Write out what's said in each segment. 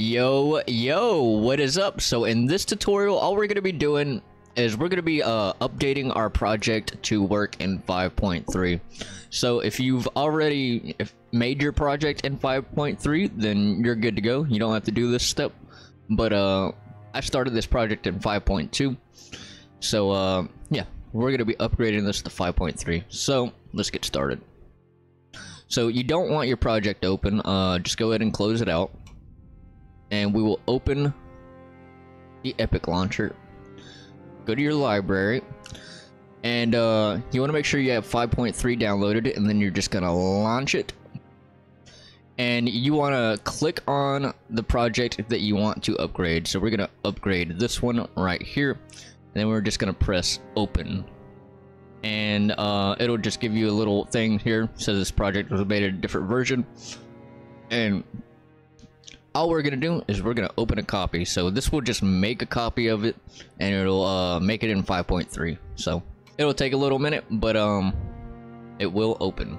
Yo, yo, what is up? So in this tutorial, all we're going to be doing is we're going to be uh, updating our project to work in 5.3. So if you've already made your project in 5.3, then you're good to go. You don't have to do this step. But uh, I started this project in 5.2. So uh, yeah, we're going to be upgrading this to 5.3. So let's get started. So you don't want your project open, uh, just go ahead and close it out. And we will open the Epic Launcher. Go to your library. And uh, you want to make sure you have 5.3 downloaded, and then you're just going to launch it. And you want to click on the project that you want to upgrade. So we're going to upgrade this one right here. And then we're just going to press open and uh, it'll just give you a little thing here says this project was made a different version and all we're gonna do is we're gonna open a copy. So this will just make a copy of it and it'll uh, make it in 5.3 so it'll take a little minute but um it will open.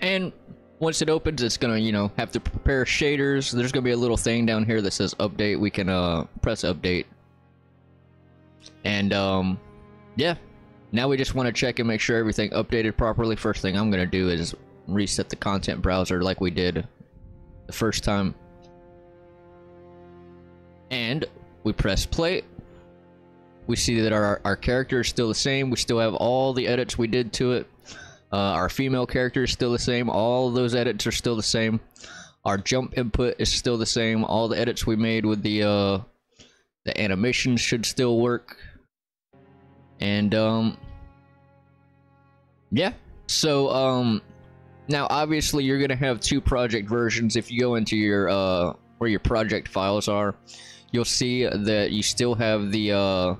And once it opens it's gonna you know have to prepare shaders. There's gonna be a little thing down here that says update. We can uh press update. And um, yeah, now we just want to check and make sure everything updated properly. First thing I'm gonna do is reset the content browser like we did the first time. And we press play. We see that our, our character is still the same. We still have all the edits we did to it. Uh, our female character is still the same. All those edits are still the same. Our jump input is still the same. All the edits we made with the uh, the animation should still work. And, um, yeah. So, um, now obviously you're going to have two project versions. If you go into your, uh, where your project files are, you'll see that you still have the, uh,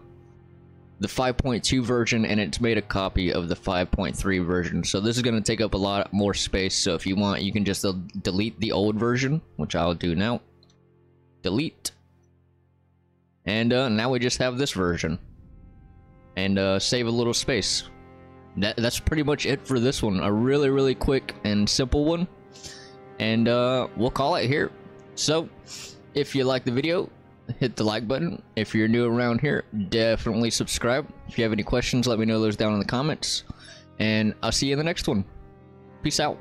the 5.2 version and it's made a copy of the 5.3 version. So this is going to take up a lot more space. So if you want, you can just uh, delete the old version, which I'll do now. Delete. And uh, now we just have this version. And uh, save a little space. That, that's pretty much it for this one. A really, really quick and simple one. And uh, we'll call it here. So, if you like the video, hit the like button. If you're new around here, definitely subscribe. If you have any questions, let me know those down in the comments. And I'll see you in the next one. Peace out.